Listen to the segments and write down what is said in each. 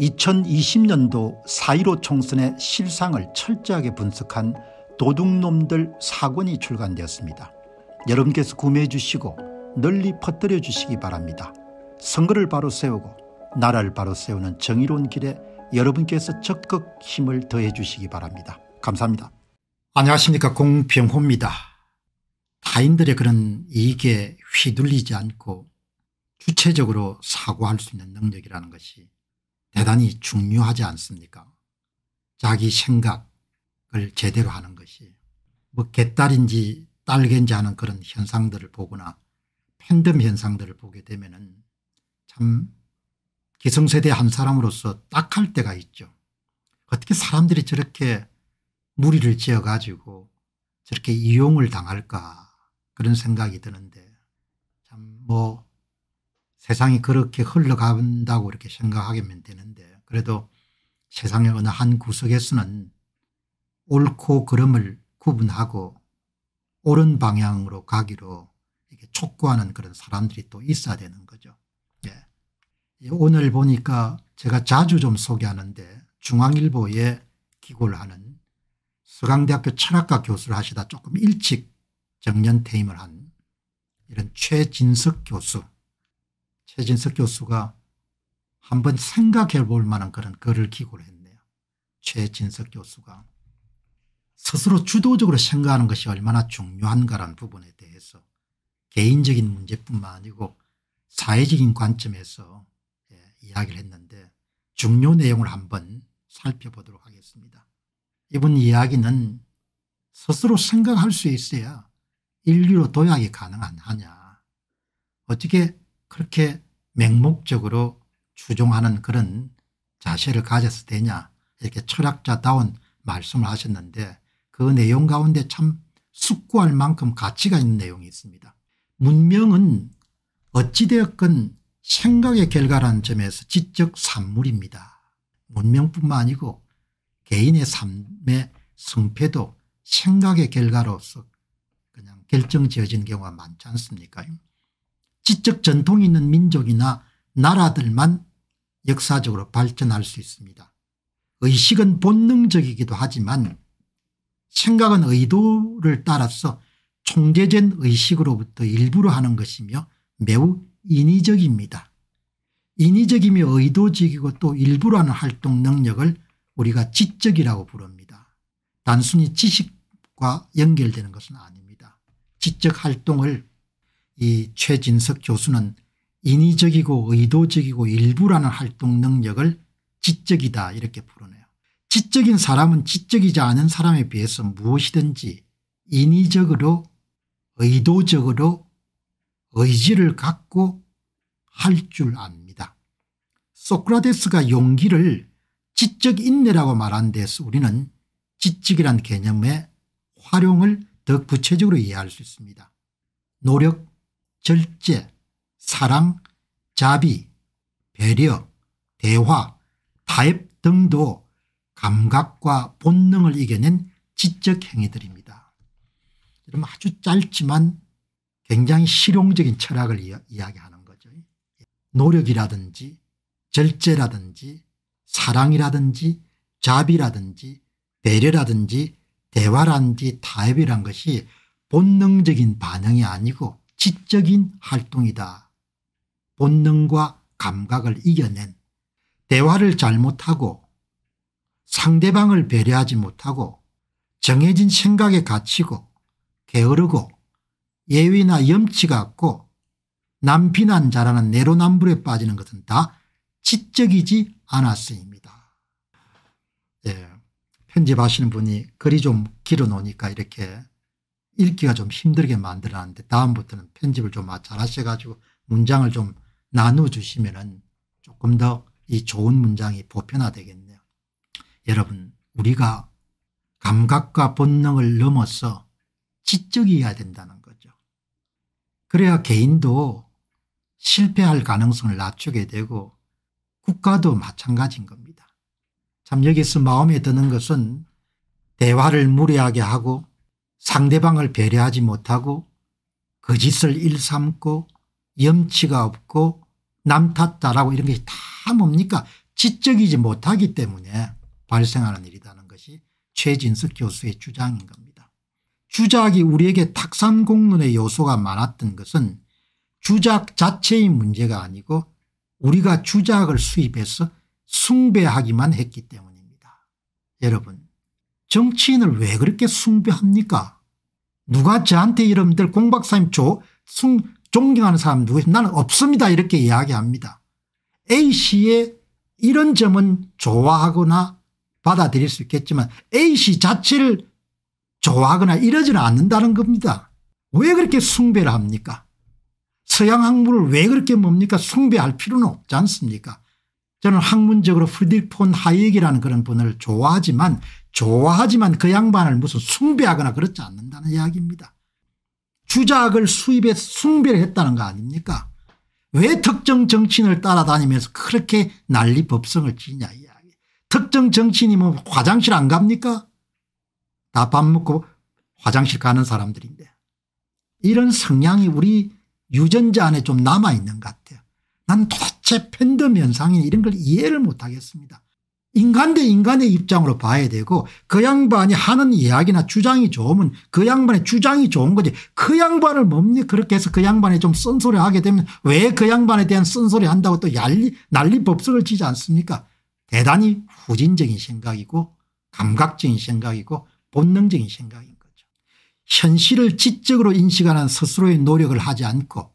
2020년도 4.15 총선의 실상을 철저하게 분석한 도둑놈들 사권이 출간되었습니다. 여러분께서 구매해 주시고 널리 퍼뜨려 주시기 바랍니다. 선거를 바로 세우고 나라를 바로 세우는 정의로운 길에 여러분께서 적극 힘을 더해 주시기 바랍니다. 감사합니다. 안녕하십니까 공평호입니다. 타인들의 그런 이익에 휘둘리지 않고 주체적으로 사고할 수 있는 능력이라는 것이 대단히 중요하지 않습니까 자기 생각을 제대로 하는 것이 뭐 개딸인지 딸개인지 하는 그런 현상들을 보거나 팬덤 현상들을 보게 되면 은참 기성세대 한 사람으로서 딱할 때가 있죠. 어떻게 사람들이 저렇게 무리를 지어 가지고 저렇게 이용을 당할까 그런 생각이 드는데 참 뭐 세상이 그렇게 흘러간다고 이렇게 생각하면 되는데 그래도 세상의 어느 한 구석에서는 옳고 그름을 구분하고 옳은 방향으로 가기로 이렇게 촉구하는 그런 사람들이 또 있어야 되는 거죠. 예. 오늘 보니까 제가 자주 좀 소개하는데 중앙일보에 기고를 하는 서강대학교 철학과 교수를 하시다 조금 일찍 정년 퇴임을 한 이런 최진석 교수 최진석 교수가 한번 생각해 볼 만한 그런 글을 기고를 했네요. 최진석 교수가 스스로 주도적으로 생각하는 것이 얼마나 중요한가라는 부분에 대해서 개인적인 문제뿐만 아니고 사회적인 관점에서 예, 이야기를 했는데 중요 내용을 한번 살펴보도록 하겠습니다. 이분 이야기는 스스로 생각할 수 있어야 인류로 도약이 가능하냐 어떻게 그렇게 맹목적으로 추종하는 그런 자세를 가졌을 때냐 이렇게 철학자다운 말씀을 하셨는데 그 내용 가운데 참 숙고할 만큼 가치가 있는 내용이 있습니다. 문명은 어찌되었건 생각의 결과라는 점에서 지적 산물입니다. 문명뿐만 아니고 개인의 삶의 성패도 생각의 결과로서 그냥 결정 지어진 경우가 많지 않습니까 지적 전통이 있는 민족이나 나라들만 역사적으로 발전할 수 있습니다. 의식은 본능적이기도 하지만 생각은 의도를 따라서 총재된 의식으로부터 일부러 하는 것이며 매우 인위적입니다. 인위적이며 의도적이고 또 일부러 하는 활동 능력을 우리가 지적이라고 부릅니다. 단순히 지식과 연결되는 것은 아닙니다. 지적 활동을 이 최진석 교수는 인위적이고 의도적이고 일부라는 활동 능력을 지적이다 이렇게 풀어내요. 지적인 사람은 지적이지 않은 사람에 비해서 무엇이든지 인위적으로 의도적으로 의지를 갖고 할 줄 압니다. 소크라테스가 용기를 지적 인내라고 말한 데서 우리는 지적이란 개념의 활용을 더 구체적으로 이해할 수 있습니다. 노력, 절제, 사랑, 자비, 배려, 대화, 타협 등도 감각과 본능을 이겨낸 지적 행위들입니다. 여러분 아주 짧지만 굉장히 실용적인 철학을 이야기하는 거죠. 노력이라든지 절제라든지 사랑이라든지 자비라든지 배려라든지 대화라든지 타협이란 것이 본능적인 반응이 아니고 지적인 활동이다. 본능과 감각을 이겨낸 대화를 잘못하고 상대방을 배려하지 못하고 정해진 생각에 갇히고 게으르고 예위나 염치가 없고 남 비난 잘하는 내로남불에 빠지는 것은 다 지적이지 않았습니다. 예, 편집하시는 분이 글이 좀 길어 놓으니까 이렇게 읽기가 좀 힘들게 만들어놨는데 다음부터는 편집을 좀 잘 하셔가지고 문장을 좀 나눠 주시면 조금 더 이 좋은 문장이 보편화되겠네요. 여러분 우리가 감각과 본능을 넘어서 지적이어야 된다는 거죠. 그래야 개인도 실패할 가능성을 낮추게 되고 국가도 마찬가지인 겁니다. 참 여기서 마음에 드는 것은 대화를 무례하게 하고 상대방을 배려하지 못하고 거짓을 일삼고 염치가 없고 남탓 잘하고 이런 게 다 뭡니까 지적이지 못하기 때문에 발생하는 일이라는 것이 최진석 교수의 주장인 겁니다. 주작이 우리에게 탁산공론의 요소가 많았던 것은 주작 자체의 문제가 아니고 우리가 주작을 수입해서 숭배하기만 했기 때문입니다. 여러분 정치인을 왜 그렇게 숭배합니까? 누가 저한테 여러분들 공박사님 조, 숭, 존경하는 사람 누구 나는 없습니다. 이렇게 이야기합니다. A씨의 이런 점은 좋아하거나 받아들일 수 있겠지만 A씨 자체를 좋아하거나 이러지는 않는다는 겁니다. 왜 그렇게 숭배를 합니까? 서양 학문을 왜 그렇게 뭡니까? 숭배할 필요는 없지 않습니까? 저는 학문적으로 프리드리히 폰 하이에크라는 그런 분을 좋아하지만 좋아하지만 그 양반을 무슨 숭배하거나 그렇지 않는다는 이야기입니다. 주자학을 수입해 숭배를 했다는 거 아닙니까 왜 특정 정치인을 따라다니면서 그렇게 난리 법석을 치냐 이야기 특정 정치인이 뭐 화장실 안 갑니까 다 밥 먹고 화장실 가는 사람들인데 이런 성향이 우리 유전자 안에 좀 남아있는 것 같아요. 난 도대체 팬덤 현상이 이런 걸 이해를 못하겠습니다. 인간 대 인간의 입장으로 봐야 되고 그 양반이 하는 이야기나 주장이 좋으면 그 양반의 주장이 좋은 거지. 그 양반을 뭡니까 그렇게 해서 그 양반이 좀 쓴소리 하게 되면 왜 그 양반에 대한 쓴소리 한다고 또 난리, 난리 법석을 지지 않습니까? 대단히 후진적인 생각이고 감각적인 생각이고 본능적인 생각인 거죠. 현실을 지적으로 인식하는 스스로의 노력을 하지 않고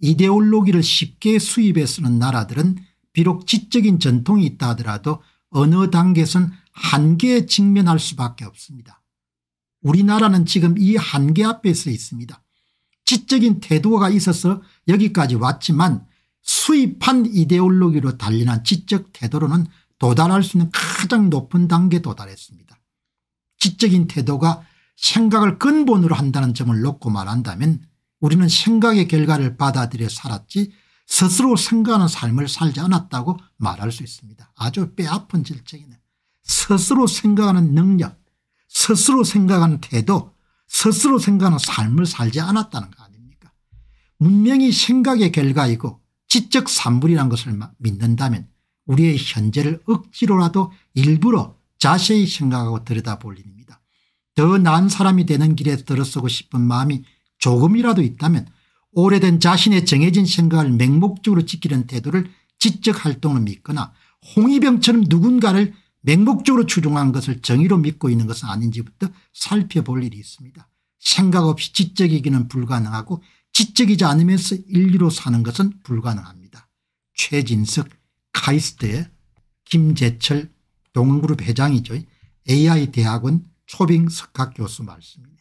이데올로기를 쉽게 수입해 쓰는 나라들은 비록 지적인 전통이 있다 하더라도 어느 단계에선 한계에 직면할 수밖에 없습니다. 우리나라는 지금 이 한계 앞에 서 있습니다. 지적인 태도가 있어서 여기까지 왔지만 수입한 이데올로기로 달리는 지적 태도로는 도달할 수 있는 가장 높은 단계에 도달했습니다. 지적인 태도가 생각을 근본으로 한다는 점을 놓고 말한다면 우리는 생각의 결과를 받아들여 살았지 스스로 생각하는 삶을 살지 않았다고 말할 수 있습니다. 아주 뼈아픈 질책이네. 스스로 생각하는 능력 스스로 생각하는 태도 스스로 생각하는 삶을 살지 않았다는 거 아닙니까 문명이 생각의 결과이고 지적 산물이라는 것을 믿는다면 우리의 현재를 억지로라도 일부러 자세히 생각하고 들여다볼 일입니다. 더 나은 사람이 되는 길에 들어서고 싶은 마음이 조금이라도 있다면 오래된 자신의 정해진 생각을 맹목적으로 지키는 태도를 지적 활동으로 믿거나 홍위병처럼 누군가를 맹목적으로 추종한 것을 정의로 믿고 있는 것은 아닌지부터 살펴볼 일이 있습니다. 생각 없이 지적이기는 불가능하고 지적이지 않으면서 인리로 사는 것은 불가능합니다. 최진석 카이스트의 김재철 동그룹 회장이죠. AI대학원 초빙 석학교수 말씀이네요.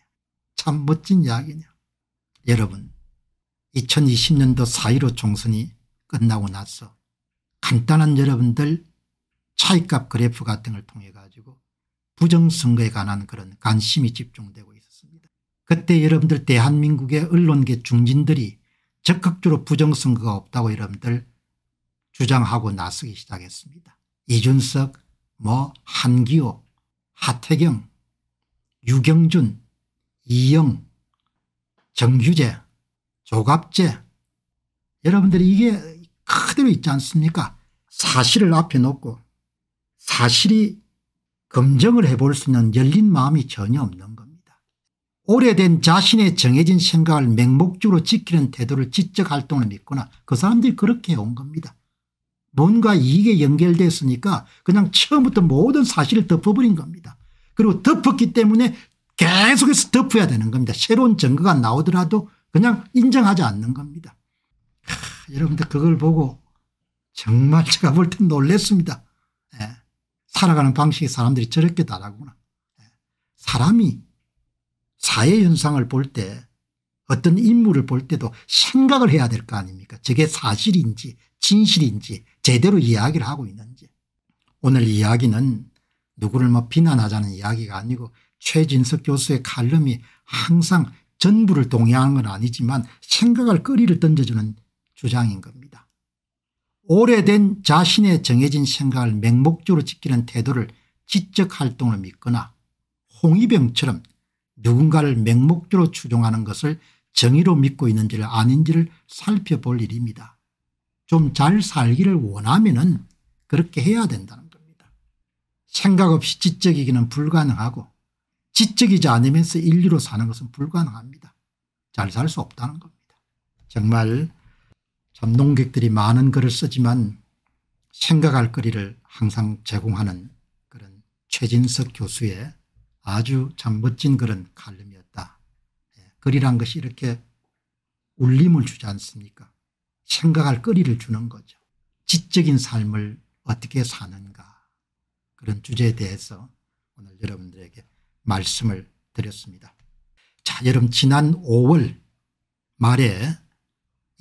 참 멋진 이야기네요. 여러분 2020년도 4.15 총선이 끝나고 나서 간단한 여러분들 차이값 그래프 같은 걸 통해 가지고 부정선거에 관한 그런 관심이 집중되고 있었습니다. 그때 여러분들 대한민국의 언론계 중진들이 적극적으로 부정선거가 없다고 여러분들 주장하고 나서기 시작했습니다. 이준석 뭐 한기호 하태경 유경준 이영 정규재 조갑제 여러분들이 이게 그대로 있지 않습니까 사실을 앞에 놓고 사실이 검증을 해볼 수 있는 열린 마음이 전혀 없는 겁니다. 오래된 자신의 정해진 생각을 맹목적으로 지키는 태도를 지적 활동을 믿거나 그 사람들이 그렇게 해온 겁니다. 뭔가 이익에 연결됐으니까 그냥 처음부터 모든 사실을 덮어버린 겁니다. 그리고 덮었기 때문에 계속해서 덮어야 되는 겁니다. 새로운 증거가 나오더라도 그냥 인정하지 않는 겁니다. 하, 여러분들 그걸 보고 정말 제가 볼 땐 놀랬습니다. 예. 살아가는 방식이 사람들이 저렇게 다르구나. 예. 사람이 사회 현상을 볼 때 어떤 인물을 볼 때도 생각을 해야 될 거 아닙니까 저게 사실인지 진실인지 제대로 이야기를 하고 있는지 오늘 이야기는 누구를 뭐 비난하자는 이야기가 아니고 최진석 교수의 칼럼이 항상 전부를 동의하는 건 아니지만 생각할 거리를 던져주는 주장인 겁니다. 오래된 자신의 정해진 생각을 맹목적으로 지키는 태도를 지적 활동을 믿거나 홍위병처럼 누군가를 맹목적으로 추종하는 것을 정의로 믿고 있는지를 아닌지를 살펴볼 일입니다. 좀 잘 살기를 원하면 은 그렇게 해야 된다는 겁니다. 생각 없이 지적이기는 불가능하고 지적이지 않으면서 인류로 사는 것은 불가능합니다. 잘 살 수 없다는 겁니다. 정말 참 농객들이 많은 글을 쓰지만 생각할 거리를 항상 제공하는 그런 최진석 교수의 아주 참 멋진 그런 칼럼이었다. 예, 글이란 것이 이렇게 울림을 주지 않습니까 생각할 거리를 주는 거죠. 지적인 삶을 어떻게 사는가 그런 주제에 대해서 오늘 여러분들에게 말씀을 드렸습니다. 자 여러분 지난 5월 말에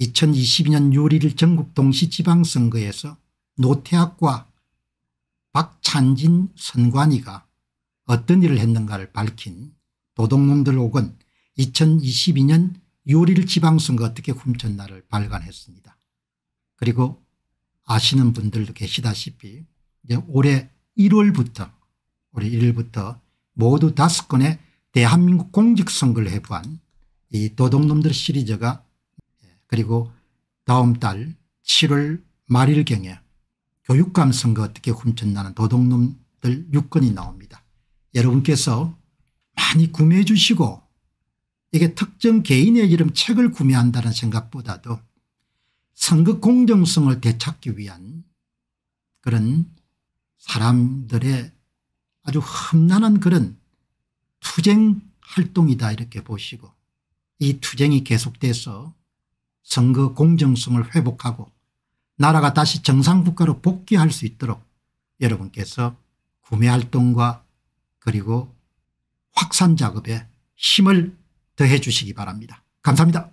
2022년 6월 1일 전국 동시지방선거에서 노태악과 박찬진 선관위가 어떤 일을 했는가를 밝힌 도둑놈들 혹은 2022년 6월 1일 지방선거 어떻게 훔쳤나를 발간했습니다. 그리고 아시는 분들도 계시다시피 이제 올해 1월부터 올해 1월부터 모두 다섯 건의 대한민국 공직선거를 해부한 이 도둑놈들 시리즈가 그리고 다음 달 7월 말일경에 교육감 선거 어떻게 훔쳤나는 도둑놈들 6건이 나옵니다. 여러분께서 많이 구매해 주시고 이게 특정 개인의 이름 책을 구매한다는 생각보다도 선거 공정성을 되찾기 위한 그런 사람들의 아주 험난한 그런 투쟁 활동이다 이렇게 보시고 이 투쟁이 계속돼서 선거 공정성을 회복하고 나라가 다시 정상국가로 복귀할 수 있도록 여러분께서 구매활동과 그리고 확산 작업에 힘을 더해 주시기 바랍니다. 감사합니다.